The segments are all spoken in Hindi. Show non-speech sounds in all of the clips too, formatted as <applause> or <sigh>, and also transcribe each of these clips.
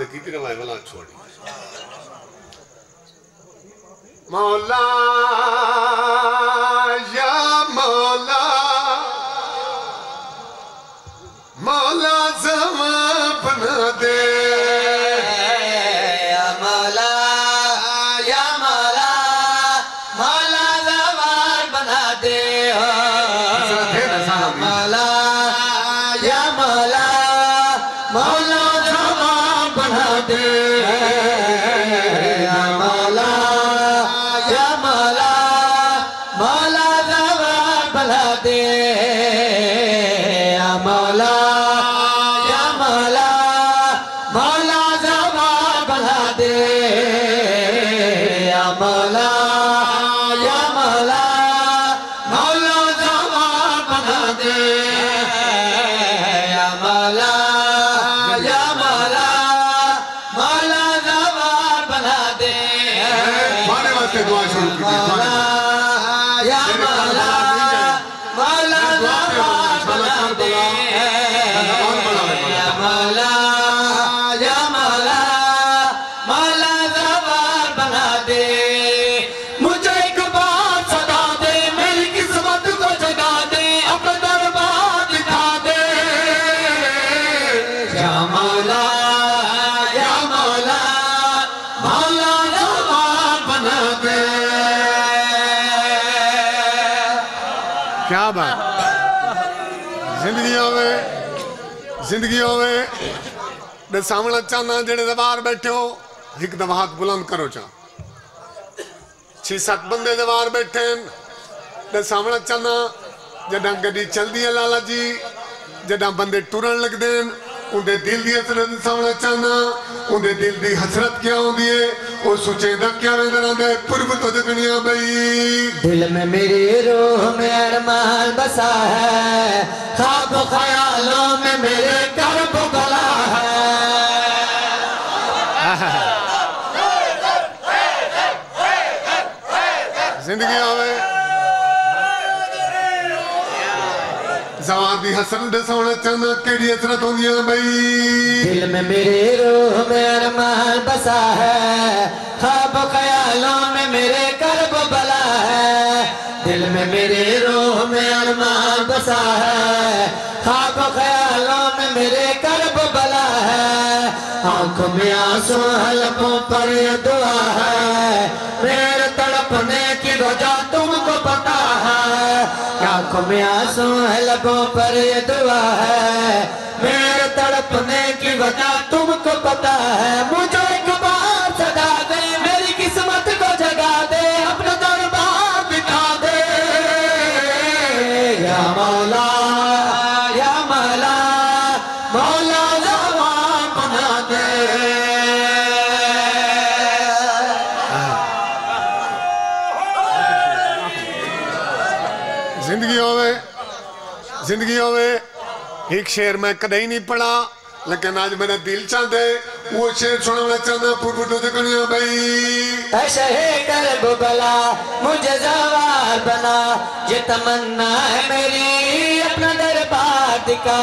दे की रवाए वाला मौला क्या बात ज़िंदगी होवे ज़िंदगी होवे दे सामने चाहना जेड़े दबार बैठे हो एक दफ़ा हाथ बुलंद करो चा छह सत बंदे दबार बैठे हैं दे सामने चाहना जडा गड्डी चलदी है लाला जी जडा बंदे टुरन लगदे हैं उनके दिल दी हसरत सामने चाहना उनके दिल दी हसरत क्या होंदी है वो सोचेंदा क्या वे दे पुरब तो जगनिया बई दिल में मेरी रूह में अरमान बसा है ख्वाब ख्यालों में मेरे कर्ब गला है। ज़िंदगी आवे। दी हसरत दे सोने केड़ी हसरत होंदियाँ बई दिल में मेरी रूह में अरमान बसा है ख्वाब ख्यालों में मेरे कर्ब बला है दिल में मेरे रूह में अरमान बसा है ख्वाब ख्यालों में मेरे कर्ब बला है आँखों में आँसू है लबों पर दुआ है आँखों में आँसू है, लबों पर ये दुआ है। मेरे तड़पने की वजह तुमको पता है, मुझे ज़िंदगी होवे। एक शेर मैं कदे ही नहीं पढ़ा लेकिन आज मेरा दिल चाहता वो शेर सुनना चाहता पुरब तो ऐसे है कर्ब बला मुझे जवार बना ये तमन्ना है मेरी अपना दरबार दिखा।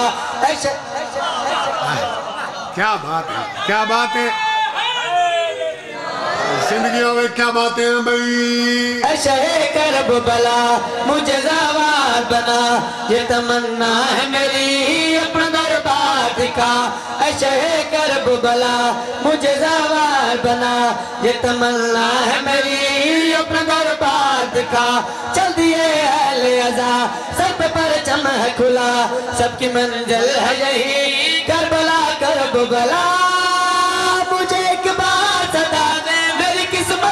ऐसे क्या बात है क्या बात है। ज़िंदगी होवे क्या बातें हैं बई ऐसे है कर्ब बला, मुझे जवार बना। ये तमन्ना है मेरी अपना दरबार दिखा। ऐसे है कर्ब बला, मुझे जवार बना। ये तमन्ना है मेरी अपना दरबार दिखा। चल दिए अहले अजा, सर पे परचम खुला। सबकी मंजिल है यही, करबला करबला मुझे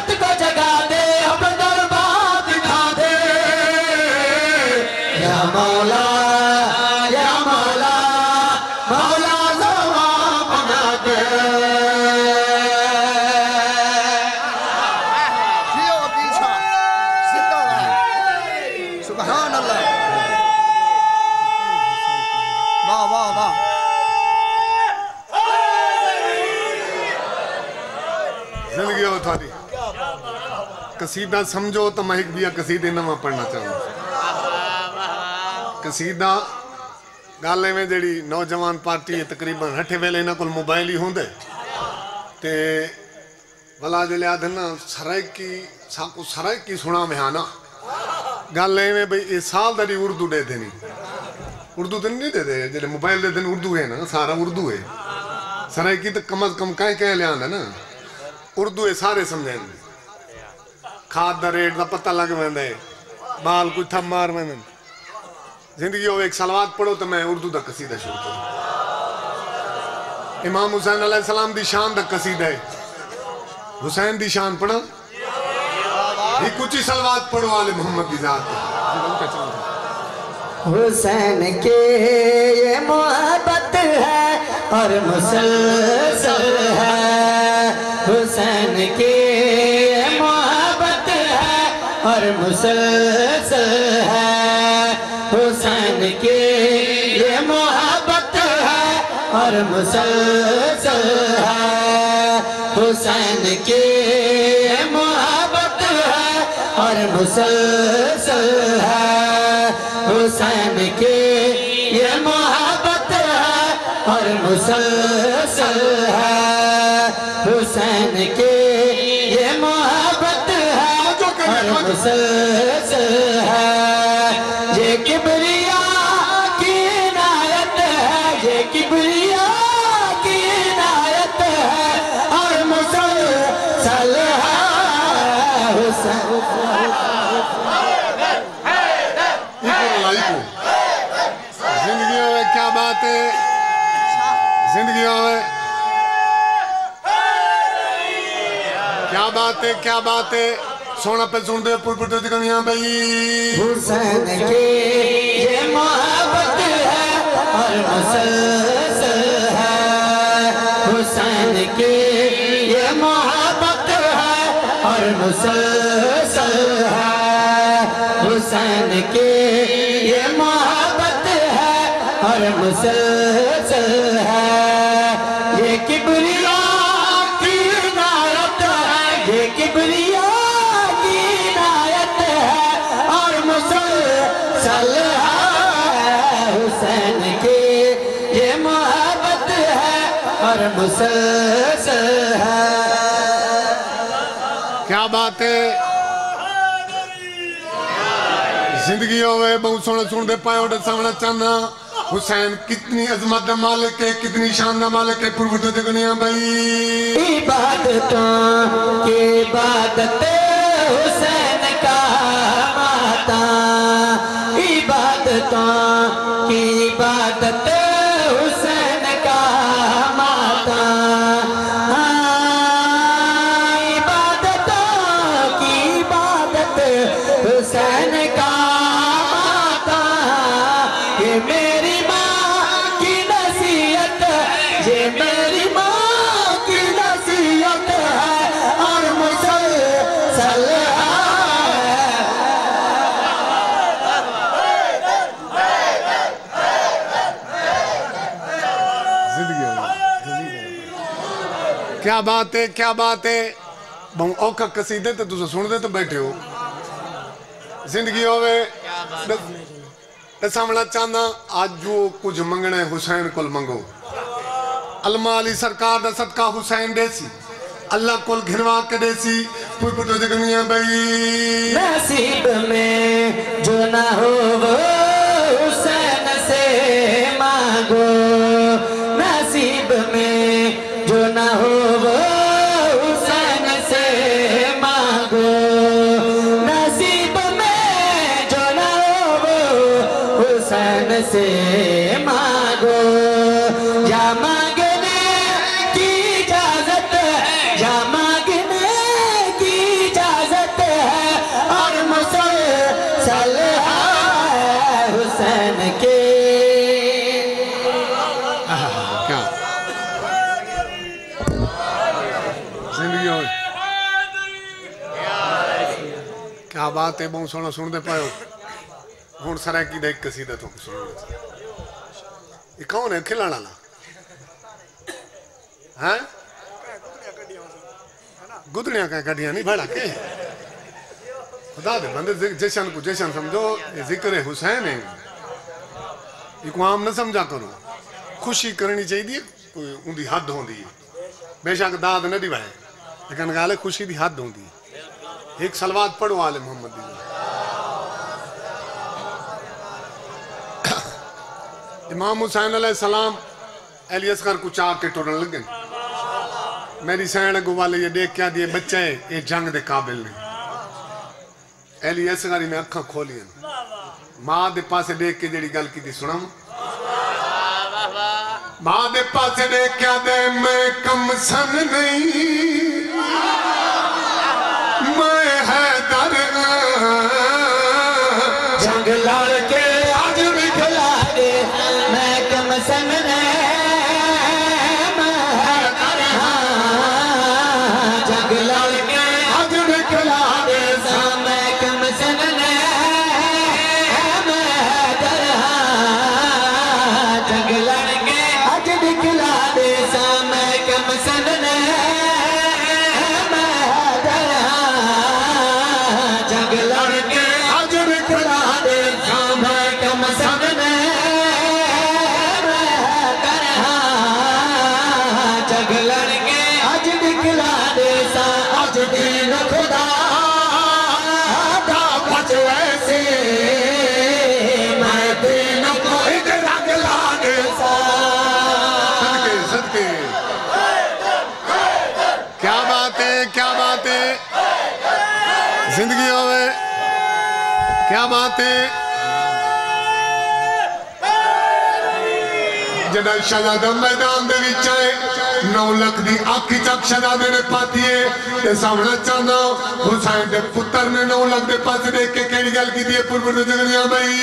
किस्मत को जगा दे कसीदा समझो तो मैं एक भी कसीदे नवा पढ़ना चाहूँ कसीदा गाले में जड़ी नौजवान पार्टी है तकरीबन अठे वेले इन्हों को मोबाइल ही होंगे ते भला ज़िले आदन ना सराइकी साकू सराइकी सुना में आना गल एवें बई ये साल दी उर्दू दे देनी उर्दू तो नहीं दे दे जेडे मोबाइल दे दिन उर्दू है ना सारा उर्दू है सराइकी तो कम अज कम कहीं कहीं लिया ना उर्दू है सारे समझें खाद का रेट का पता लग है बाल कुछ थम मार वेंदन ज़िंदगी हो एक सलवात पढ़ो तो मैं उर्दू का कसीदा शुरू करूँ। इमाम हुसैन सलाम दी शान दा कसीदा है हुसैन दी शान पढ़ा। ये कुछ ही सलवात पढ़ो आले मोहम्मद की जात। हुसैन के ये मोहब्बत है और मुसलसल है। हुसैन के मुसलसल है। हुसैन के ये मोहब्बत है और मुसलसल है। हुसैन के मोहब्बत है और मुसलसल है। हुसैन के ये मोहब्बत है और मुसलसल है। हुसैन के मुसलसल है। ज़िंदगी में क्या बात है? ज़िंदगी में क्या बात है? क्या बात है? सोना पे सुन दे पुर पुर भाई हुसैन के ये मोहब्बत है और मुसलसल है हुसैन के ये मोहब्बत है और मुसलसल है हुसैन के ये मोहब्बत है और मुसलसल क्या बात है? ज़िंदगी होवे बहुत सोना सुन दे पाए और सामने चाहना, हुसैन कितनी अजमत दा मालिक है, कितनी शान दा मालिक है पुर पुर दिखनिया भाई। इबादतों की इबादत हुसैन का माता इबादतों की इबादत क्या बात है क्या बात है? बहु औखा कसीदे ते तुस सुनदे तो बैठे हो। ज़िंदगी होवे दसावना चाहना आज जो कुछ मंगना है हुसैन को मंगो। अलमा अली सरकार दा सदका हुसैन देसी, अल्लाह कोल घिरवा के देसी कोई पुर जगनिया भाई नसीब में जो ना हो वो हुसैन से मांगो। बात है बहुत सोना सुनते पाओ हूँ। सरैकी का एक कसीदा तुम सुनो। ये कौन है? खिलाना वाला हैं? गुदड़िया का कटिया नहीं भड़ा के? खुदा दे बंदे जैसन को जैसन समझो ज़िक्र हुसैन है। इको आम न समझा करो। खुशी करनी चाहिए, कोई उनकी हद होती है बेशक दाद न दिवाए, लेकिन गाल खुशी की हद होती है एक सलवात पढ़ो आले मोहम्मद इमाम हुसैन अलैहिस्सलाम अली असगर को चाह के टुरन लगे मेरी सैन अगू वाले ये देख क्या दिए बच्चे ये जंग दे काबिल ने अली असगर ने अखा खोलियाँ। माँ दे पासे देख के जेड़ी गल की सुना माँ दे पासे देख क्या दे मैं कम सन नहीं। सन क्या बात है? ज़िंदगी में क्या बात है? जदा शहजादा मैदान आए, नौ लख दी अख चक शहजादे ने पाती है। सामने चाहना हुसैन दे पुत्र ने नौ लख दे पास देख के केड़ी गल की दी पुरपुर जगनिया भाई?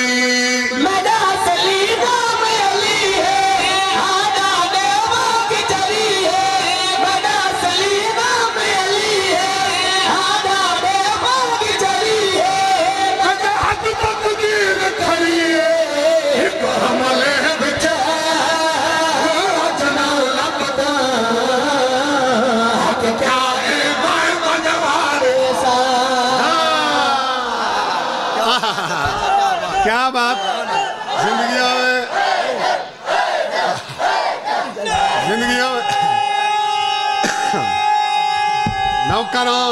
<laughs> क्या बात? ज़िंदगी ज़िंदगी में <coughs> नौकरों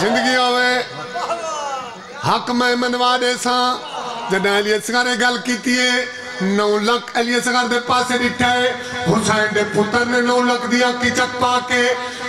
ज़िंदगी में हक मैं मनवा दे सा। जॾहिं अली असगर ने गल की नौ लख अली असगर दे पासे ॾिठा है। हुसैन दे पुत्र ने नौ लख दी अखी चक पा के।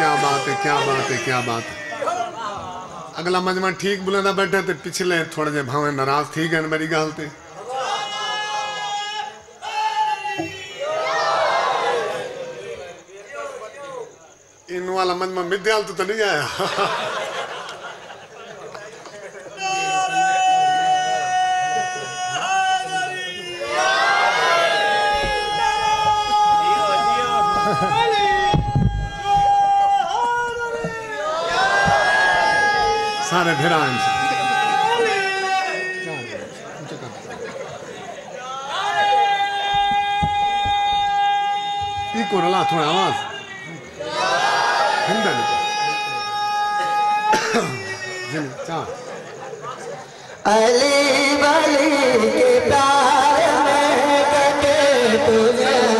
क्या बात है क्या बात है क्या बात है? अगला मजमा ठीक बुलंदा बैठे थे पिछले थोड़े जे भावे नाराज़ थी गए मेरी गल ते। इन वाला मजमा मिद्याल तो, तो नहीं आया। <laughs> सारे फिर आए इनसे। ई थोड़ा आवाज़? हिंदा जिन चार। अली वली के प्यार में कटे तुझे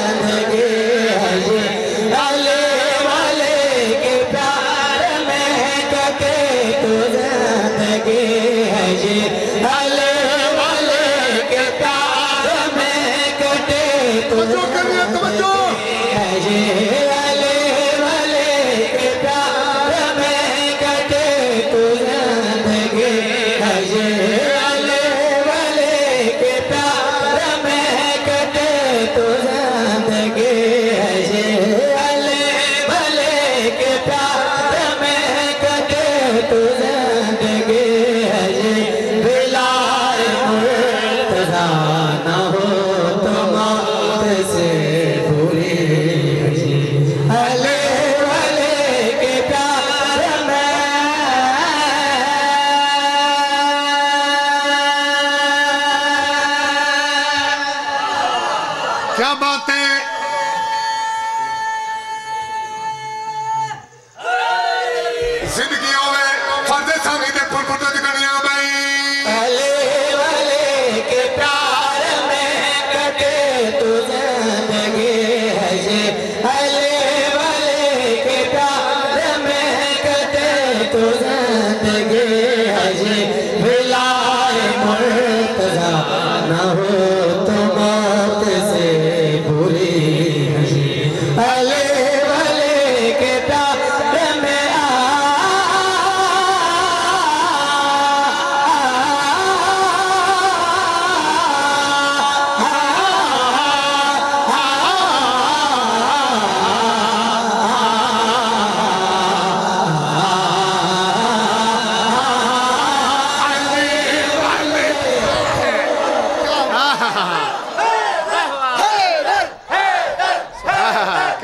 लगे है ये। अली वली के तार में कटे तो जो करिए तवज्जो। है अली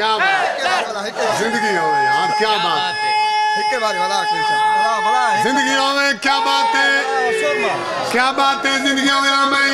क्या ज़िंदगी यार क्या बात ज़िंदगी हो क्या बात है? क्या बात है ज़िंदगी हो मैं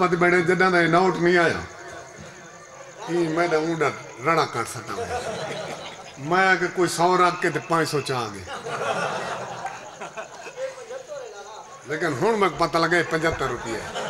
पत बैठे जडा का नोट नहीं आया। मैं ऊडा रड़ा कर सटा मैं आके कोई सौ रख के पाँच सौ चाह गए लेकिन हूँ मैं पता लगे पचहत्तर रुपया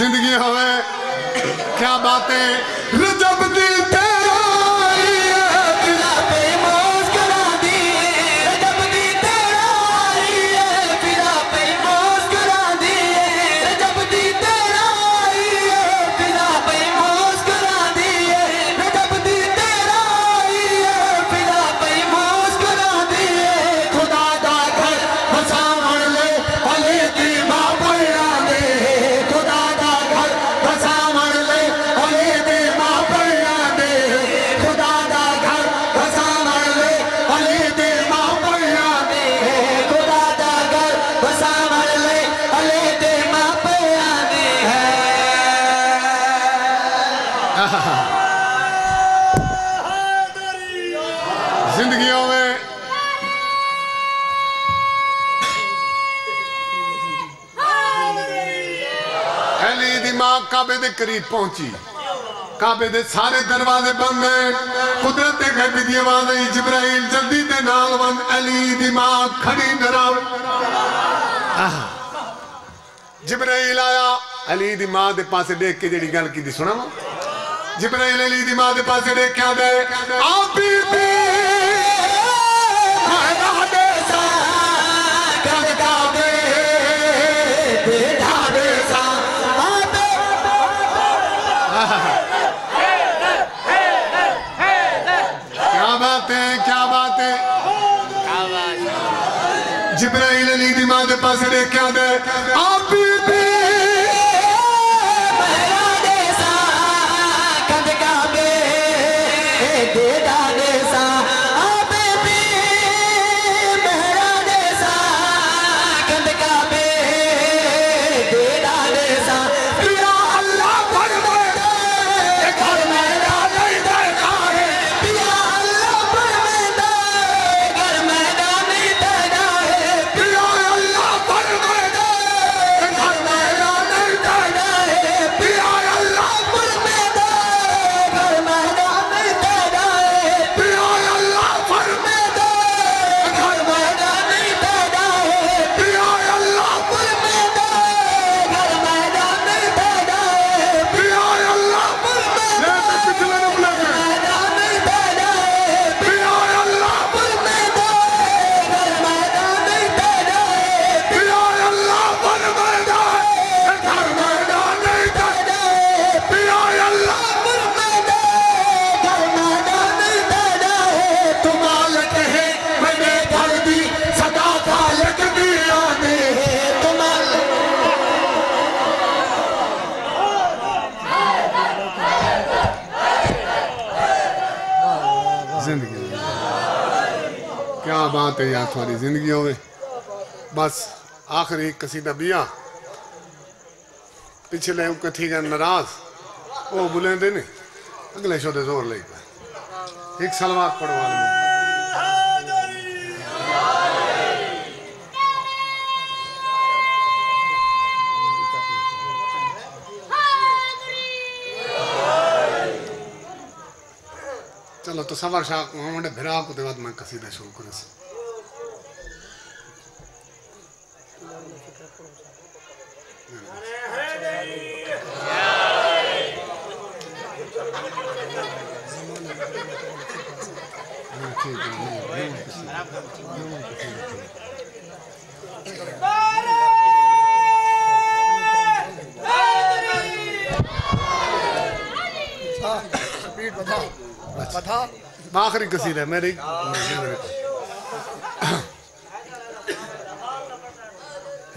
ज़िंदगी होवे क्या बातें? करीब पहुँची। काबे दे सारे दरवाजे बंद हैं। कुदरत गैब दी जल्दी दे नाल वन, अली दिमाग खड़ी नराव। जबराइल आया, अली दी माँ दे पासे देख के जेड़ी गल की सुनावा जबराइल अली दी माँ दे पासे देख के आ गए आप भी America. बात है यार, थोड़ी ज़िंदगी होवे। बस आखिरी कसीदा बिया। पिछले कथी गए नाराज़। वो बुलेंदे ने, अगले शोदे ज़ोर ले पे एक सलवार पढ़वा चलो तो सवर शाह मोहम्मद भिरा को बाद मैं कसीदा शुरू करे। से हाँ, ठीक है, हाँ, हाँ, कसीदा, हाँ, कसीदा। हाँ स्पीड बता बता आखिरी कसीदा है मेरी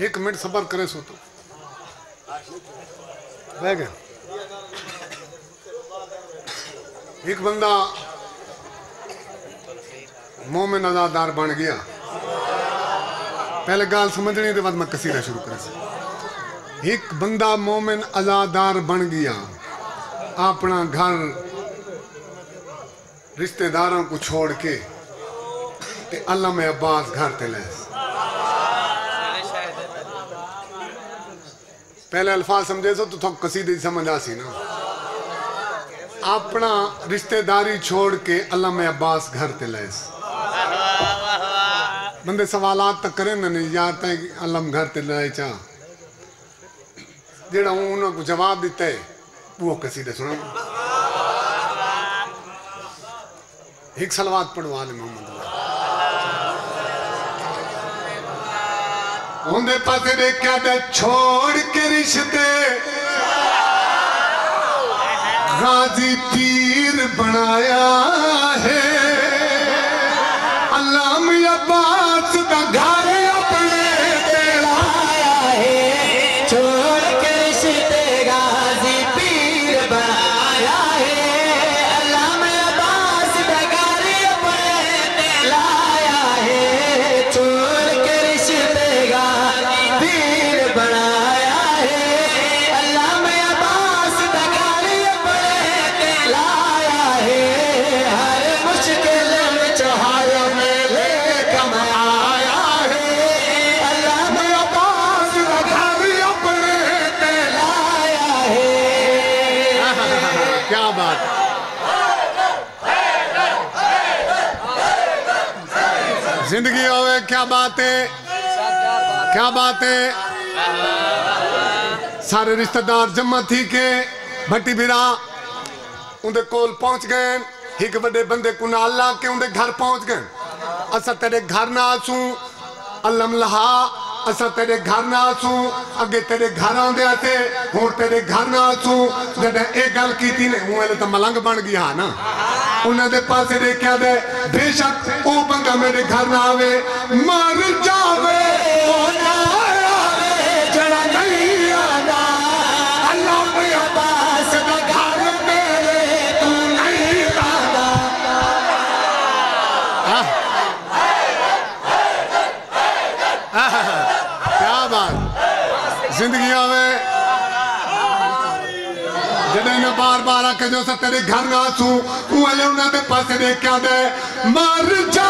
एक मिनट सबर करे सो तो रह गया एक बंदा मोमिन आजादार बन गया। पहले गाल समझनी बाद मैं कसीदा शुरू कर। एक बंदा मोमिन आजादार बन गया। अपना घर रिश्तेदारों को छोड़ के ते अल्लाह में अब्बास घर ते ले पहले अल्फाज समझे सो तो थोक कसीदे समझ आसी ना। अपना रिश्तेदारी छोड़ के अल्लाह में अब्बास घर ते ले बंदे सवालात तक करें ना, नहीं यार तय अल्लाह घर ते ले चा। जेड़ा उन्होंने जवाब दिता है, वो कसीदे सुना एक सलवात पढ़वा ले मोहम्मद। ਉਹਦੇ ਪਾਸੇ ਦੇਖਿਆ ਤੇ ਛੋੜ ਕੇ ਰਿਸ਼ਤੇ। ਗਾਜ਼ੀ ਪੀਰ ਬਣਾਇਆ ਹੈ। ज़िंदगी होवे, क्या बात? है क्या बात? है सारे रिश्तेदार जमा थी के भट्टी बिरा उनके कोल पहुँच गए एक बड़े बंदे को नाल के उनके घर पहुँच गए असा तेरे घर ना आसू अलम लहा असा तेरे घर ना आसू अगे तेरे घर आंदे आते हुन तेरे घर ना आसू जद ए गल कीती ने हूँ तो मलंग बन गया ना। उन्हें दे पासे देखा दे बेशक ओ बंदा मेरे घर ना आवे मर जावे ओ ना बार बार आके जो तेरे घर ना तू तू हले पास देखा दे मर जा।